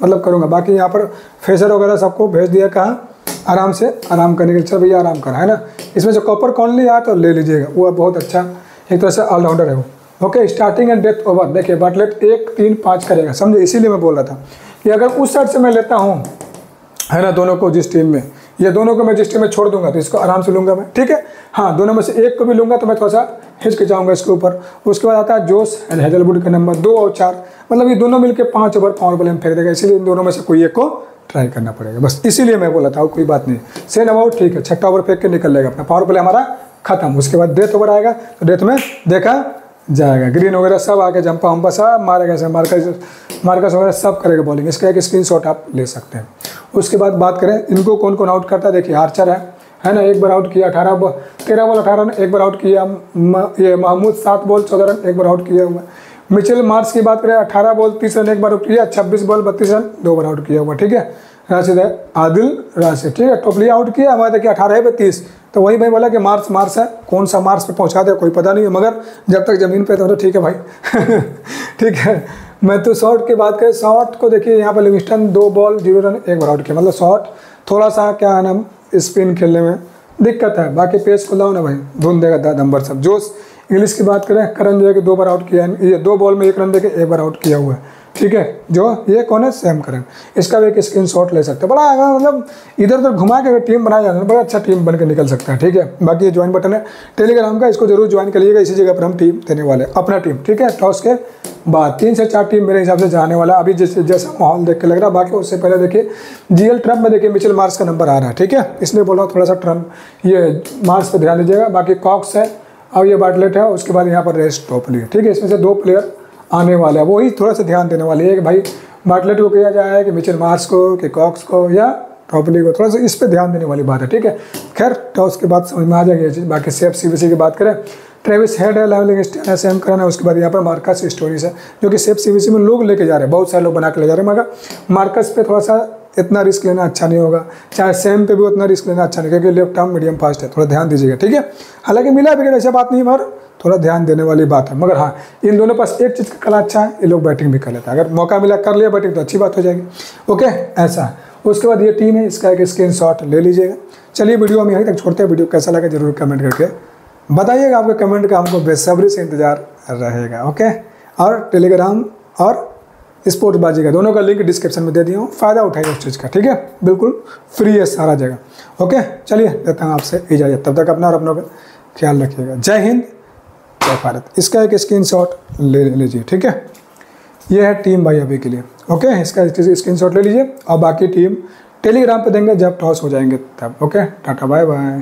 A: मतलब करूँगा। बाकी यहाँ पर फेसर वगैरह सबको भेज दिया, कहाँ आराम से, आराम करने के लिए, चल भैया आराम करा, है ना? इसमें जो कॉपर कॉन लिया तो ले लीजिएगा, वो बहुत अच्छा एक तरह से ऑलराउंडर है वो। Okay starting and death over देखिए बटलेट एक, तीन, पाँच करेगा। समझे? इसीलिए मैं बोल रहा था कि अगर उस साइड से मैं लेता हूँ, है ना, दोनों को जिस टीम में, ये दोनों को मैं जिस टीम में छोड़ दूँगा तो इसको आराम से लूँगा मैं, ठीक है? हाँ दोनों में से एक को भी लूँगा तो मैं थोड़ा सा हिचक जाऊँगा इसके ऊपर। उसके बाद आता है जोश एंड हैदलवुड का नंबर दो और चार। मतलब ये दोनों मिलकर पाँच ओवर पावर प्ले में फेंक देगा, इसीलिए इन दोनों में से कोई एक को ट्राई करना पड़ेगा। बस इसीलिए मैं बोला था कोई बात नहीं। सेन अबाउट ठीक है, छठा ओवर फेंक के निकल लेगा अपना। पावर प्ले हमारा खत्म। उसके बाद डेथ ओवर आएगा तो डेथ में देखा जाएगा। ग्रीन वगैरह सब आके जंपा वम्पा सब मारेगा ऐसे मार्कस मार्कस वगैरह सब करेगा बॉलिंग इसका एक स्क्रीन शॉट आप ले सकते हैं। उसके बाद बात करें, इनको कौन कौन आउट करता है? देखिए आर्चर है। है ना, एक बार आउट किया, अठारह बॉल तेरह बॉल, अठारह रन, एक बार आउट किया ये महमूद, सात बॉल, चौदह रन, एक बार आउट किया हुआ। मिचेल मार्च की बात करें, अठारह बॉल, तीस रन, एक बार आउट किया, छब्बीस बॉल, बत्तीस रन, दो बार आउट किया हुआ, ठीक है? राशिद है आदिल राशिद ठीक है? टोपली आउट किया, हमारे देखिए अठारह पे तीस तो वही भाई बोला कि मार्स मार्स है, कौन सा मार्स पे पहुँचा दे, कोई पता नहीं है, मगर जब तक ज़मीन पे तो ठीक है भाई। ठीक है? मैं तो शॉर्ट की बात करें शॉर्ट को देखिए, यहाँ पर लिविस्टन दो बॉल ज़ीरो रन एक बार आउट किया। मतलब शॉर्ट थोड़ा सा क्या है ना स्पिन खेलने में दिक्कत है। बाकी पेस लाओ ना भाई, धुन देगा नंबर सब। जोश इंग्लिश की बात करें करण जो है कि दो बार आउट किया है। ये दो बॉल में एक रन देके एक बार आउट किया हुआ है। ठीक है? जो ये कौन है? सैम करन इसका भी एक स्क्रीन शॉट ले सकते हैं। बड़ा मतलब इधर उधर घुमा के टीम बनाया जाता है बड़ा अच्छा टीम बन के निकल सकता है, ठीक है? बाकी ये ज्वाइन बटन है। टेलीग्राम का इसको ज़रूर ज्वाइन करिएगा इसी जगह पर हम टीम देने वाले अपना टीम ठीक है? टॉस के बाद तीन से चार टीम मेरे हिसाब से जाने वाला अभी जैसे, जैसा माहौल देख के लग रहा है, बाकी उससे पहले देखिए जीएल ट्रंप में देखिए मिचल मार्स का नंबर आ रहा है, ठीक है? इसलिए बोल रहा हूँ थोड़ा सा ट्रंप ये मार्स पर ध्यान दीजिएगा। बाकी कॉक्स है और ये बाटलेट है, उसके बाद यहाँ पर रेस्ट टॉप है, ठीक है? इसमें से दो प्लेयर आने वाला है। वही थोड़ा सा ध्यान देने वाले है कि भाई बाटलेट को किया जाए कि मिचर मार्स को, कि कॉक्स को, या टॉपली को, थोड़ा सा इस पर ध्यान देने वाली बात है, ठीक है? खैर टॉस के बाद समझ में आ जाएगी चीज़। बाकी सेफ़ सी की बात करें, ट्रेविस हेड है लेवलिंग स्टैंड है सैम करन है, उसके बाद यहाँ पर मार्कस स्टोरीज है, जो कि सेफ़ सीबीसी में लोग लेके जा रहे हैं, बहुत सारे लोग बना के ले जा रहे हैं, मगर मार्कस पे थोड़ा सा इतना रिस्क लेना अच्छा नहीं होगा। चाहे सेम पे भी उतना रिस्क लेना अच्छा नहीं, क्योंकि लेफ़्ट आर्म मीडियम फास्ट है, थोड़ा ध्यान दीजिएगा, ठीक है? हालाँकि मिला विकेट ऐसा बात नहीं मगर थोड़ा ध्यान देने वाली बात है। मगर हाँ इन दोनों पास एक चीज़ का कला अच्छा है, ये लोग बैटिंग भी कर लेते हैं। अगर मौका मिला, कर लिया बैटिंग तो अच्छी बात हो जाएगी। ओके? ऐसा। उसके बाद ये टीम है, इसका एक स्क्रीन ले लीजिएगा। चलिए वीडियो हम यहीं तक छोड़ते हैं। वीडियो कैसा लगा ज़रूर कमेंट करके बताइएगा। आपके कमेंट का हमको बेसब्री से इंतज़ार रहेगा। ओके? और टेलीग्राम और स्पोर्ट बाजी का दोनों का लिंक डिस्क्रिप्शन में दे दिया हूँ। फ़ायदा उठाइए उस चीज़ का, ठीक है? बिल्कुल फ्री है सारा जगह। ओके? चलिए, देता हूँ आपसे इजाज़त। तब तक अपना और अपनों का ख्याल रखिएगा। जय हिंद। जय भारत। इसका एक स्क्रीन ले लीजिए, ठीक है? ये है टीम भाई अभी के लिए ओके इसका स्क्रीन शॉट ले लीजिए, और बाकी टीम टेलीग्राम पे देंगे, जब टॉस हो जाएँगे तब ओके टाटा बाय बाय